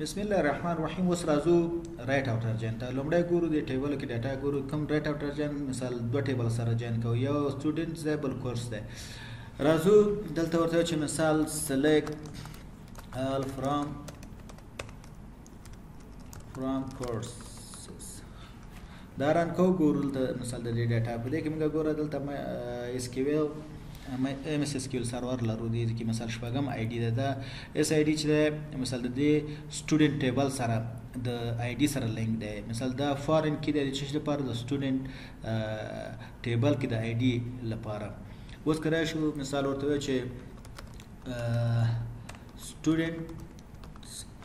بسم الله الرحمن الرحیم اوس راځو رائټ او ټرجن ته لومړی ګورو د ټیبل کې ډاټا ګورو کوم رائټ او ټرجن مثال دوه ټیبل سره جوین کوو یو سټوډنټ دی بل کورس دی راځو دلته ورته چې مثال سلیکټ ال فرام فرام کورسز دا ران کو ګورل ته مثال د دې ډاټا په دې کې موږ ګوره دلته ما اس کیو ایل ایم اس اس کیو ایل سرور لرو دې کې مثال شپږم آی ډی ده دا اس آی ډی چې مثال د دې سټوډنټ ټیبل سره د آی ډی سره لینک دی مثال دا فارن کې د چش لپاره د سټوډنټ ټیبل کې د آی ډی لپاره اوس کرای شو مثال ورته چې سټوډنټ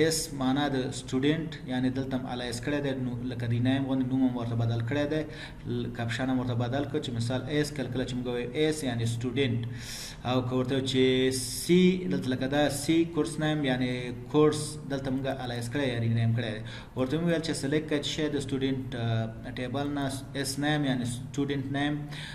ایس معنا د سټوډنټ یعنی دلته هم الایس کړی دی نو لکه دی نیم غوندې نوم هم ورته بدل کړی دی کپشن هم ورته بدل کړ چې مثال ایس کله کله چې موږ وایو ایس یعنی سټوډنټ او که ورته چې سی دلته لکه دا سی کورس نیم یعنی کورس دلته موږ الایس کړی یعنی نیم کړی دی ورته موږ ویل چې سلیکټ کړئ چې د سټوډنټ ټیبل نه ایس نیم یعنی سټوډنټ نیم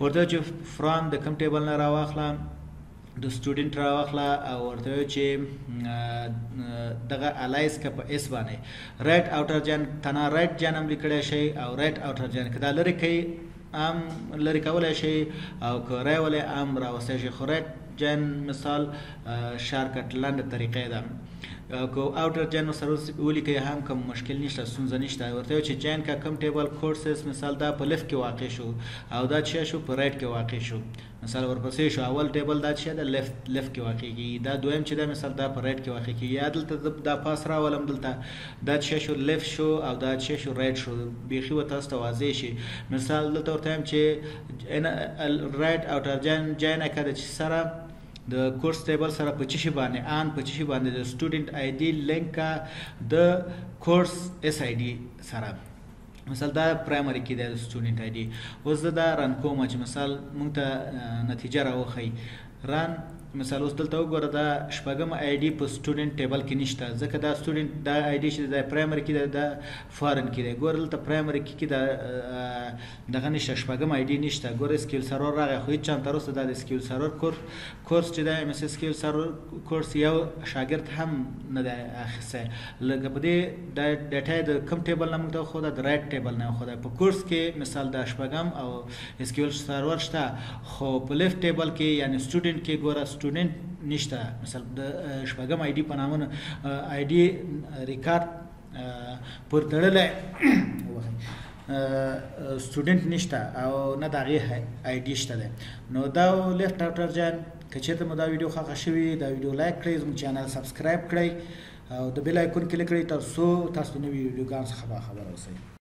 ورته چې فرام د کوم ټیبل نه راواخله د سټوډنټ راوخلا او ورته چې دغه الایس ک په اس باندې رائټ اوټر جان تنا رائټ جان هم لیکل شي او رائټ اوټر جان کدا لری کوي ام لری کولای شي او کورای ولې ام راوستي شي خو رائټ جان مثال شارکټ لاند طریقې ده کو آوټر جن و سروس ولی که هم کم مشکل نشته سونزه نشته ورته چې جن کا کم ټیبل کورسز مثال دا په لیفت کې واقع شو او دا چې شو په رائټ کې واقع شو مثال ورپسې شو اول ټیبل دا چې دا لیفت لیفت کې واقع کی دا دویم چې دا مثال دا په رائټ کې واقع کی یا دلته دا پاس را ولم دلته دا چې شو لیفت شو او دا چې شو رائټ شو بیخي و تاسو ته واضح شي مثال دلته ورته هم چې رائټ او ټرجن جاینه کده چې سره د کورس ټیبل سره په چشي باندې آن په چشي باندې د سټوډنټ آی ډی لینک د کورس اس آی ډی سره مثال دا پرایمری کې د سټوډنټ آی ډی اوس زه دا رن کوم چې مثال مونږ ته نتیجه راوخی رن مثال اوس دلته وګوره دا شپږم آی ډی په سټوډنټ ټیبل کې نشته ځکه دا سټوډنټ دا آی ډی چې د پرایمری کې د فارن کې دی ګوره دلته پرایمری کې کې دا دغه نشته شپږم آی ډی نشته ګوره اس کیول سرور راغی خو هیڅ چا تر اوسه دا د اس کیول سرور کورس چې دا ایم اس اس کیول سرور کورس یو شاګرد هم نه دی اخیسته لکه په دې د ډیټا د کم ټیبل نه موږ ته خو دا د رائټ ټیبل نه خو دا په کورس کې مثال دا شپږم او اس کیول سرور شته خو په لیفټ ټیبل کې یعنی سټوډنټ کې ګوره سټوډنټ نشته مثال د شپږم آی ډی په نامه آی ډی ریکارډ پر تړلې سټوډنټ نشته او نه دا غي آی ډی شته ده نو دا لیفټ ډاکټر جان کچته مو دا ویډیو خوښه شوې دا ویډیو لایک کړئ زموږ چینل سبسکرایب کړئ او د بیل آیکون کلیک کړئ ترڅو تاسو نوې ویډیوګان څخه باخبر اوسئ